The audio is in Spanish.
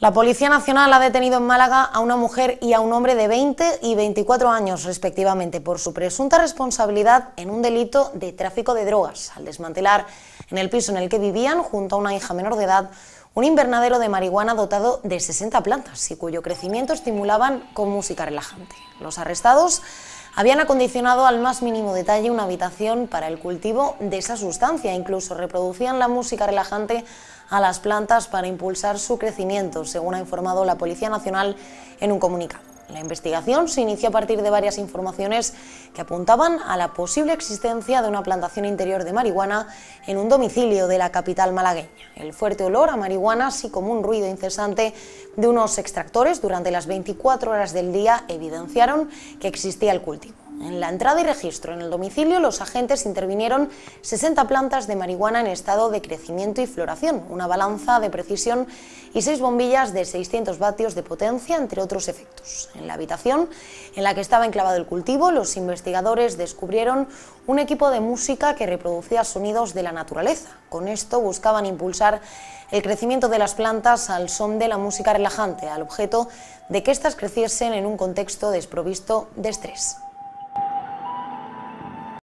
La Policía Nacional ha detenido en Málaga a una mujer y a un hombre de 20 y 24 años, respectivamente, por su presunta responsabilidad en un delito de tráfico de drogas, al desmantelar en el piso en el que vivían, junto a una hija menor de edad, un invernadero de marihuana dotado de 60 plantas y cuyo crecimiento estimulaban con música relajante. Los arrestados habían acondicionado al más mínimo detalle una habitación para el cultivo de esa sustancia, incluso reproducían la música relajante a las plantas para impulsar su crecimiento, según ha informado la Policía Nacional en un comunicado. La investigación se inició a partir de varias informaciones que apuntaban a la posible existencia de una plantación interior de marihuana en un domicilio de la capital malagueña. El fuerte olor a marihuana, así como un ruido incesante de unos extractores durante las 24 horas del día, evidenciaron que existía el cultivo. En la entrada y registro en el domicilio, los agentes intervinieron 60 plantas de marihuana en estado de crecimiento y floración, una balanza de precisión y seis bombillas de 600 vatios de potencia, entre otros efectos. En la habitación en la que estaba enclavado el cultivo, los investigadores descubrieron un equipo de música que reproducía sonidos de la naturaleza. Con esto buscaban impulsar el crecimiento de las plantas al son de la música relajante, al objeto de que éstas creciesen en un contexto desprovisto de estrés.